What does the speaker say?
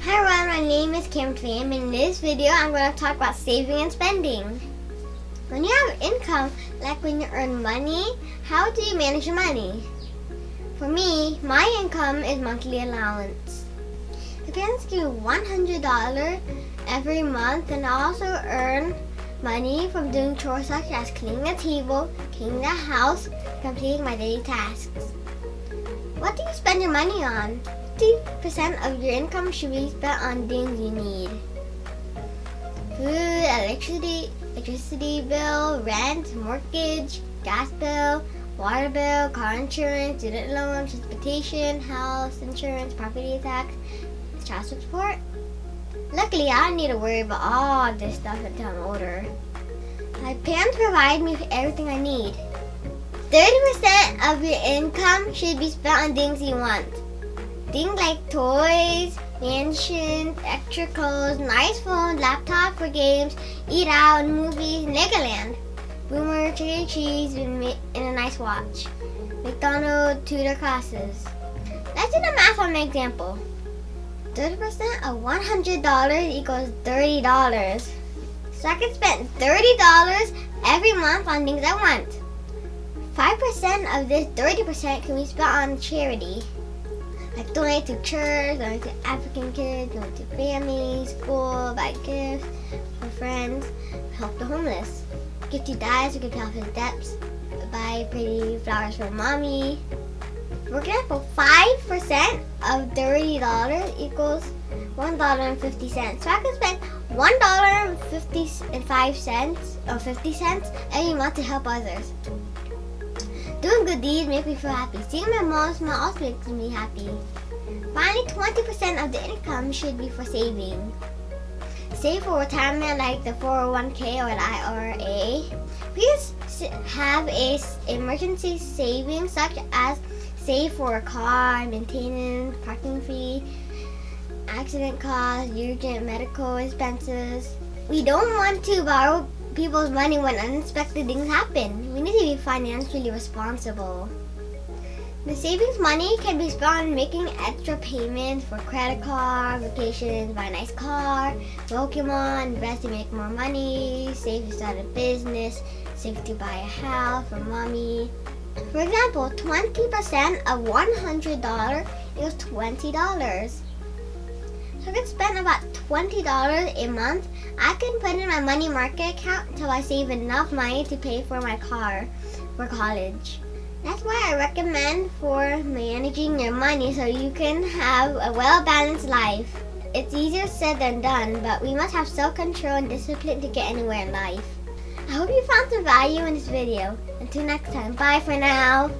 Hi everyone, my name is Kim Pham. In this video, I'm going to talk about saving and spending. When you have income, like when you earn money, how do you manage your money? For me, my income is monthly allowance. The parents give $100 every month and I also earn money from doing chores such as cleaning the table, cleaning the house, completing my daily tasks. What do you spend your money on? 50% of your income should be spent on things you need. Food, electricity, electricity bill, rent, mortgage, gas bill, water bill, car insurance, student loan, transportation, health insurance, property tax, child support. Luckily, I don't need to worry about all this stuff until I'm older. My parents provide me with everything I need. 30% of your income should be spent on things you want. Things like toys, mansions, extra clothes, nice phone, laptop for games, eat out, movies, Legoland, Boomer, Chicken. Cheese, and ma- and a nice watch. McDonald's, tutor classes. Let's do the math on an example. 30% of $100 equals $30. So I can spend $30 every month on things I want. 5% of this 30% can be spent on charity. Like donate to church, donate to African kids, donate to families, school, buy gifts for friends, help the homeless. Gift to dads who can pay off his debts, buy pretty flowers for mommy. For example, 5% of $30 equals $1.50. So I can spend $1.55 or 50 cents every month to help others. Doing good deeds make me feel happy. Seeing my mom smile also makes me happy. Finally, 20% of the income should be for saving. Save for retirement like the 401k or the IRA. Please have a emergency savings such as save for a car, maintenance, parking fee, accident costs, urgent medical expenses. We don't want to borrow people's money when unexpected things happen. We need to be financially responsible. The savings money can be spent on making extra payments for credit card, vacations, buy a nice car, Pokemon, invest to make more money, save to start a business, save to buy a house for mommy. For example, 20% of $100 is $20. So I can spend about $20 a month. I can put in my money market account until I save enough money to pay for my car for college. That's why I recommend for managing your money so you can have a well-balanced life. It's easier said than done, but we must have self-control and discipline to get anywhere in life. I hope you found some value in this video. Until next time, bye for now.